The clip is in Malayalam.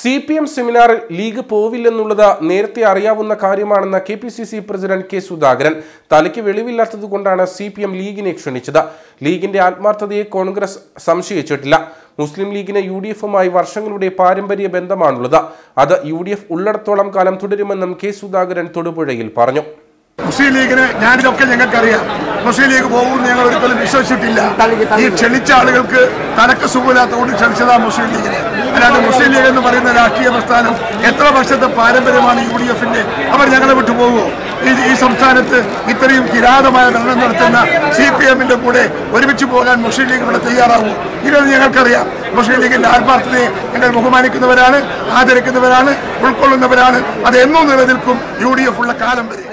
സി പി എം സെമിനാറിൽ ലീഗ് പോവില്ലെന്നുള്ളത് നേരത്തെ അറിയാവുന്ന കാര്യമാണെന്ന K P C C president K Sudhakaran. തലയ്ക്ക് വെളിവില്ലാത്തതുകൊണ്ടാണ് സി പി എം ലീഗിനെ ക്ഷണിച്ചത്. ലീഗിന്റെ ആത്മാർത്ഥതയെ കോൺഗ്രസ് സംശയിച്ചിട്ടില്ല. മുസ്ലിം ലീഗിന് യു ഡി എഫുമായി വർഷങ്ങളുടെ പാരമ്പര്യ ബന്ധമാണുള്ളത്. അത് യു ഡി എഫ് ഉള്ളിടത്തോളം കാലം തുടരുമെന്നും കെ സുധാകരൻ തൊടുപുഴയിൽ പറഞ്ഞു. മുസ്ലിം ലീഗിന് ഞാനിതൊക്കെ ഞങ്ങൾക്കറിയാം. മുസ്ലിം ലീഗ് പോകുമെന്ന് ഞങ്ങൾ ഒരിക്കലും വിശ്വസിച്ചിട്ടില്ല. ഈ ക്ഷണിച്ച ആളുകൾക്ക് തനക്ക് സുഖമില്ലാത്തതുകൊണ്ട് ക്ഷണിച്ചതാ മുസ്ലിം ലീഗിനെ. അല്ലാതെ മുസ്ലിം ലീഗ് എന്ന് പറയുന്ന രാഷ്ട്രീയ പ്രസ്ഥാനം എത്ര വർഷത്തെ പാരമ്പര്യമാണ് യു ഡി എഫിന്റെ അവർ ഞങ്ങളെ വിട്ടു പോകുമോ ഈ ഈ സംസ്ഥാനത്ത് ഇത്രയും കിരാതമായ ഭരണം നടത്തുന്ന സി പി എമ്മിന്റെ കൂടെ ഒരുമിച്ച് പോകാൻ മുസ്ലിം ലീഗ് ഇവിടെ തയ്യാറാകുമോ ഇതൊന്നും ഞങ്ങൾക്കറിയാം. മുസ്ലിം ലീഗിന്റെ ആത്മാർത്ഥതയെ ഞങ്ങൾ ബഹുമാനിക്കുന്നവരാണ് ആദരിക്കുന്നവരാണ് ഉൾക്കൊള്ളുന്നവരാണ്. അത് എന്നും നിലനിൽക്കും യു ഡി എഫ് ഉള്ള കാലം വരെ.